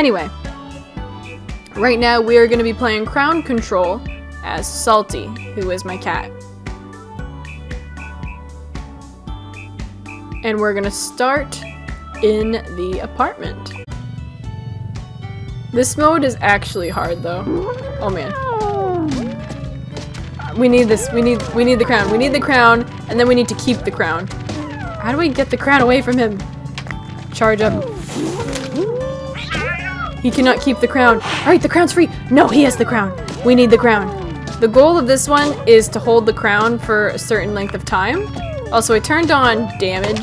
Anyway, right now we are going to be playing Crown Control as Salty, who is my cat. And we're going to start in the apartment. This mode is actually hard though. Oh man. We need this. We need we need the crown. We need the crown and then we need to keep the crown. How do we get the crown away from him? Charge up. He cannot keep the crown. Alright, the crown's free. No, he has the crown. We need the crown. The goal of this one is to hold the crown for a certain length of time. Also, I turned on damage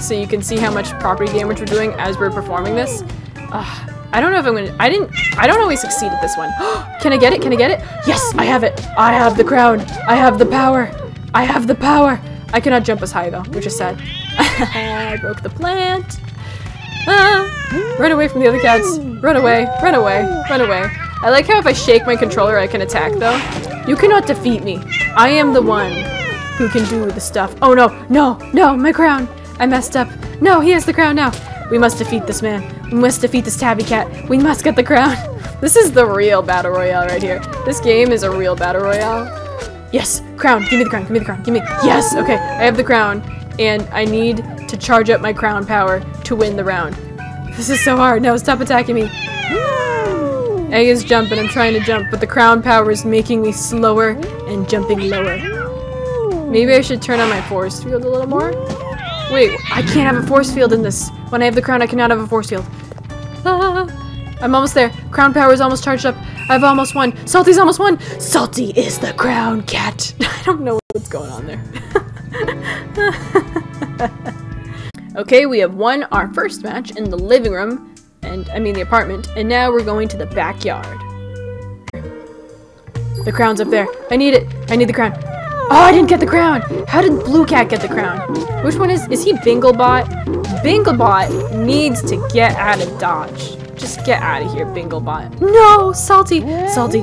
so you can see how much property damage we're doing as we're performing this. Ugh, I don't know if I'm gonna- I didn't- I don't always succeed at this one. Can I get it? Can I get it? Yes, I have it! I have the crown! I have the power! I have the power! I cannot jump as high though, which is sad. I broke the plant! Ah, run away from the other cats! Run away! Run away! Run away! I like how if I shake my controller I can attack though. You cannot defeat me. I am the one who can do the stuff. Oh no! No! No! My crown! I messed up. No! He has the crown now! We must defeat this man. We must defeat this tabby cat. We must get the crown. This is the real battle royale right here. This game is a real battle royale. Yes, crown. Give me the crown. Give me the crown. Give me. Yes. Okay, I have the crown, and I need to charge up my crown power to win the round. This is so hard. No, stop attacking me. Egg is jumping. I'm trying to jump, but the crown power is making me slower and jumping lower. Maybe I should turn on my force field a little more. Wait, I can't have a force field in this. When I have the crown, I cannot have a force field. Ah, I'm almost there. Crown power is almost charged up. I've almost won. Salty's almost won. Salty is the crown cat. I don't know what's going on there. Okay, we have won our first match in the living room, and I mean the apartment, and now we're going to the backyard. The crown's up there. I need it. I need the crown. Oh, I didn't get the crown. How did Blue Cat get the crown? Which one is, is he Binglebot? Binglebot needs to get out of Dodge. Just get out of here, Binglebot. No, Salty, Salty,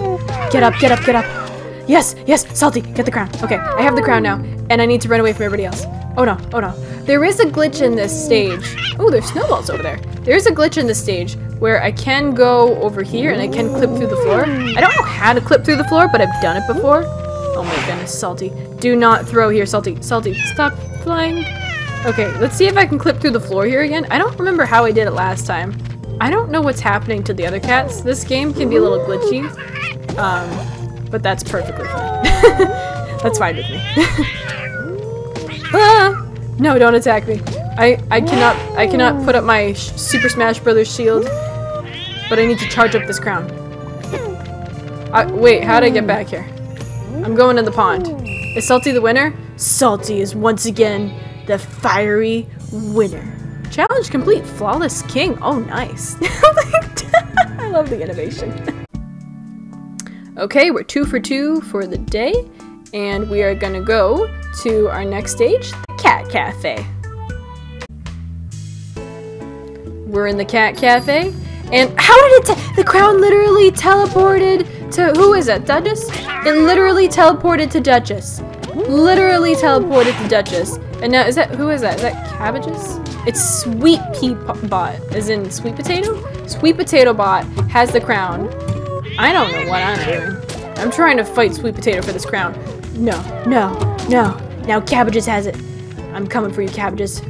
get up, get up, get up. Yes, yes, Salty, get the crown. Okay, I have the crown now, and I need to run away from everybody else. Oh no, oh no. There is a glitch in this stage. Oh, there's snowballs over there. There's a glitch in this stage where I can go over here and I can clip through the floor. I don't know how to clip through the floor, but I've done it before. Oh my goodness, Salty. Do not throw here, Salty. Salty, stop flying. Okay, let's see if I can clip through the floor here again. I don't remember how I did it last time. I don't know what's happening to the other cats. This game can be a little glitchy. Um, but that's perfectly fine. that's fine with me. ah! No, don't attack me. I, I cannot I cannot put up my sh Super Smash Brothers shield, but I need to charge up this crown. I, wait, how did I get back here? I'm going in the pond. Is Salty the winner? Salty is once again the fiery winner. Challenge complete. Flawless king. Oh, nice. I love the innovation. Okay, we're two for two for the day, and we are gonna go to our next stage, the Cat Cafe. We're in the Cat Cafe, and how did it? the crown literally teleported to who is it? Duchess? It literally teleported to Duchess. Literally teleported to Duchess. And now is that who is that? Is that cabbages? It's Sweet Pea Bot, as in sweet potato. Sweet Potato Bot has the crown. I don't know what I'm doing. I'm trying to fight Sweet Potato for this crown. No, no, no. Now Cabbages has it. I'm coming for you, Cabbages.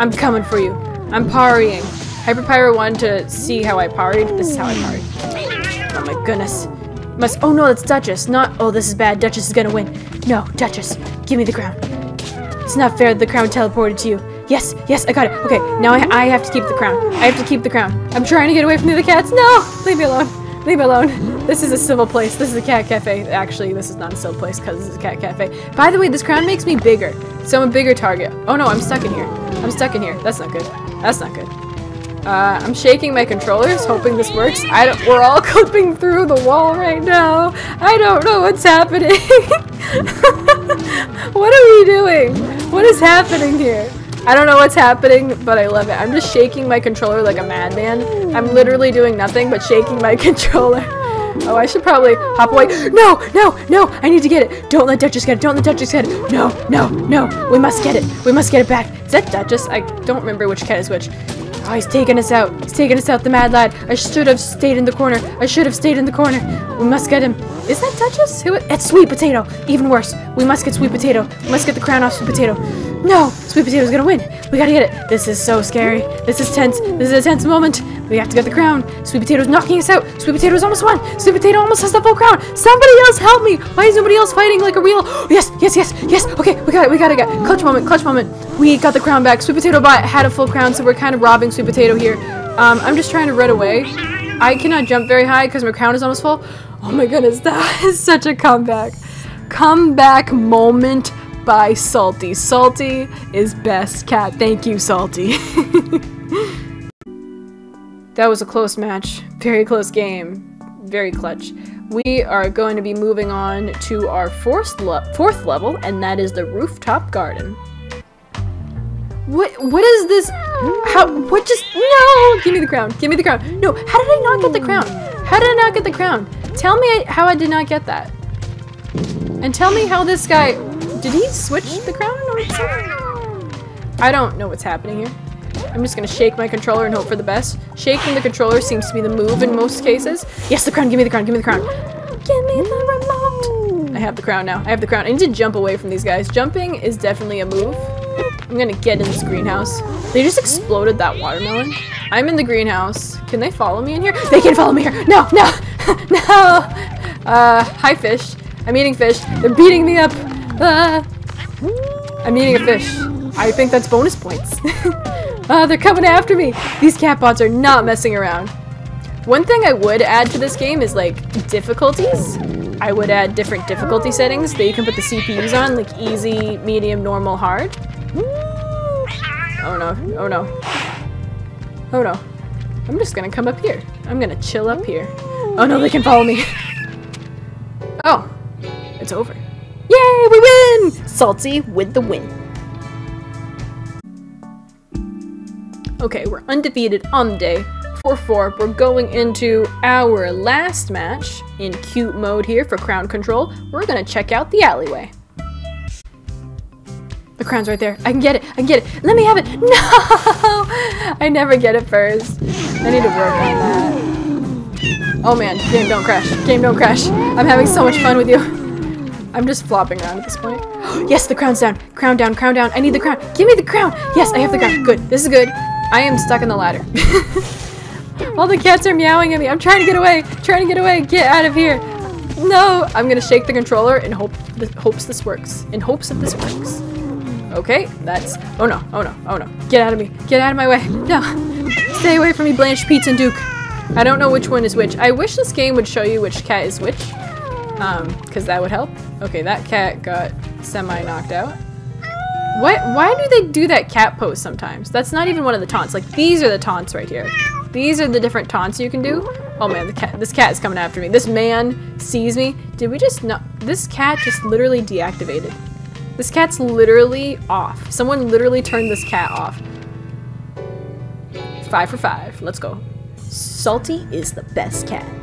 I'm coming for you. I'm parrying. Hyper Pyro wanted to see how I parried. This is how I parried. Oh my goodness. Must- oh no, it's Duchess. Not- oh this is bad. Duchess is gonna win. No, Duchess. Give me the crown. It's not fair that the crown teleported to you. Yes, yes, I got it. Okay, now I, I have to keep the crown. I have to keep the crown. I'm trying to get away from the other cats. No! Leave me alone. Leave me alone. This is a civil place. This is a cat cafe. Actually, this is not a civil place because this is a cat cafe. By the way, this crown makes me bigger. So I'm a bigger target. Oh no, I'm stuck in here. I'm stuck in here. That's not good. That's not good. Uh, I'm shaking my controllers, hoping this works. I don't- we're all clipping through the wall right now. I don't know what's happening. what are we doing? What is happening here? I don't know what's happening, but I love it. I'm just shaking my controller like a madman. I'm literally doing nothing but shaking my controller. Oh, I should probably hop away. No, no, no, I need to get it. Don't let Duchess get it. Don't let Duchess get it. No, no, no. We must get it. We must get it back. Is that Duchess? I don't remember which cat is which. Oh, he's taking us out. He's taking us out, the mad lad. I should have stayed in the corner. I should have stayed in the corner. We must get him. Is that Duchess? Who? It's Sweet Potato. Even worse. We must get Sweet Potato. We must get the crown off Sweet Potato. No! Sweet Potato's gonna win. We gotta get it. This is so scary. This is tense. This is a tense moment. We have to get the crown. Sweet Potato's knocking us out. Sweet Potato's almost won. Sweet Potato almost has the full crown. Somebody else help me. Why is nobody else fighting like a real? Yes, yes, yes, yes. Okay, we got it. We got it. Got it. Clutch moment. Clutch moment. We got the crown back. Sweet Potato bot had a full crown, so we're kind of robbing Sweet Potato here. Um, I'm just trying to run away. I cannot jump very high because my crown is almost full. Oh my goodness, that is such a comeback. Comeback moment by Salty. Salty is best cat. Thank you, Salty. that was a close match. Very close game. Very clutch. We are going to be moving on to our fourth, le fourth level, and that is the rooftop garden. What? What is this? How? What just? No! Give me the crown. Give me the crown. No. How did I not get the crown? How did I not get the crown? Tell me how I did not get that. And tell me how this guy... Did he switch the crown or something? I don't know what's happening here. I'm just gonna shake my controller and hope for the best. Shaking the controller seems to be the move in most cases. Yes, the crown! Give me the crown! Give me the crown! Give me the remote! I have the crown now. I have the crown. I need to jump away from these guys. Jumping is definitely a move. I'm gonna get in this greenhouse. They just exploded that watermelon. I'm in the greenhouse. Can they follow me in here? They can follow me here! No! No! no! Uh, hi fish. I'm eating fish. They're beating me up. Uh, I'm eating a fish. I think that's bonus points. uh, they're coming after me. These catbots are not messing around. One thing I would add to this game is like difficulties. I would add different difficulty settings that you can put the CPUs on, like easy, medium, normal, hard. Oh no, oh no. Oh no. I'm just gonna come up here. I'm gonna chill up here. Oh no, they can follow me. oh, it's over. Yay, we win! Salty with the win. Okay, we're undefeated on the day. 4-4, we're going into our last match in cute mode here for crown control. We're gonna check out the alleyway. The crown's right there. I can get it. I can get it. Let me have it. No! I never get it first. I need to work on that. Oh man, game don't crash. Game don't crash. I'm having so much fun with you. I'm just flopping around at this point. yes, the crown's down. Crown down, crown down. I need the crown. Give me the crown. Yes, I have the crown. Good. This is good. I am stuck in the ladder. All the cats are meowing at me. I'm trying to get away. Trying to get away. Get out of here. No! I'm gonna shake the controller and hope th hopes this works. In hopes that this works. Okay, that's... Oh no, oh no, oh no. Get out of me. Get out of my way. No. Stay away from me, Blanche, Pete's, and Duke. I don't know which one is which. I wish this game would show you which cat is which. Um, because that would help. Okay, that cat got semi-knocked out. What? Why do they do that cat pose sometimes? That's not even one of the taunts. Like, these are the taunts right here. These are the different taunts you can do. Oh man, the cat, this cat is coming after me. This man sees me. Did we just not? This cat just literally deactivated. This cat's literally off. Someone literally turned this cat off. Five for five. Let's go. Salty is the best cat.